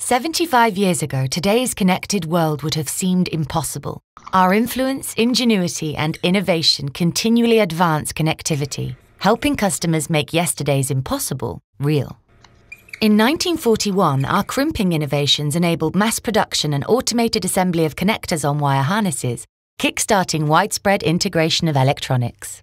75 years ago, today's connected world would have seemed impossible. Our influence, ingenuity, and innovation continually advance connectivity, helping customers make yesterday's impossible real. In 1941, our crimping innovations enabled mass production and automated assembly of connectors on wire harnesses, kickstarting widespread integration of electronics.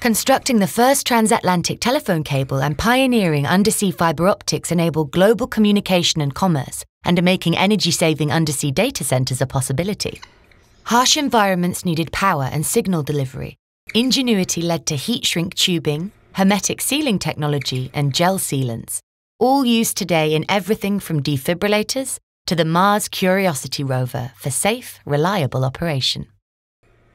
Constructing the first transatlantic telephone cable and pioneering undersea fiber optics enabled global communication and commerce and are making energy saving undersea data centers a possibility. Harsh environments needed power and signal delivery. Ingenuity led to heat shrink tubing, hermetic sealing technology, and gel sealants, all used today in everything from defibrillators to the Mars Curiosity rover for safe, reliable operation.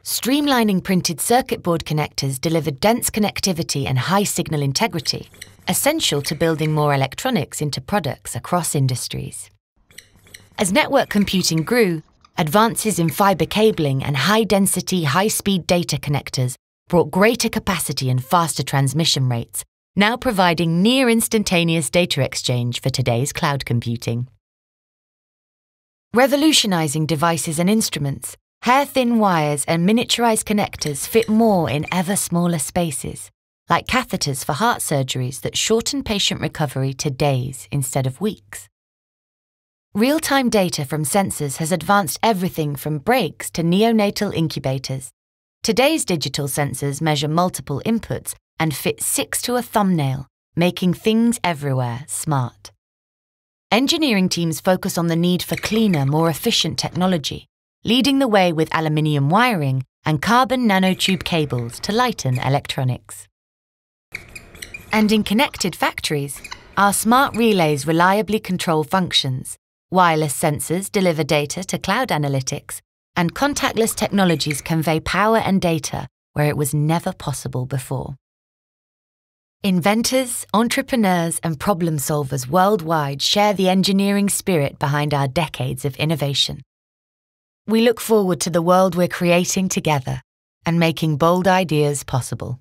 Streamlining printed circuit board connectors delivered dense connectivity and high signal integrity, essential to building more electronics into products across industries. As network computing grew, advances in fiber cabling and high density, high speed data connectors brought greater capacity and faster transmission rates, now providing near instantaneous data exchange for today's cloud computing. Revolutionizing devices and instruments, Hair thin wires and miniaturized connectors fit more in ever smaller spaces, like catheters for heart surgeries that shorten patient recovery to days instead of weeks. Real time data from sensors has advanced everything from brakes to neonatal incubators. Today's digital sensors measure multiple inputs and fit six to a thumbnail, making things everywhere smart. Engineering teams focus on the need for cleaner, more efficient technology leading the way with aluminium wiring and carbon nanotube cables to lighten electronics. And in connected factories, our smart relays reliably control functions, wireless sensors deliver data to cloud analytics, and contactless technologies convey power and data where it was never possible before. Inventors, entrepreneurs, and problem solvers worldwide share the engineering spirit behind our decades of innovation. We look forward to the world we're creating together and making bold ideas possible.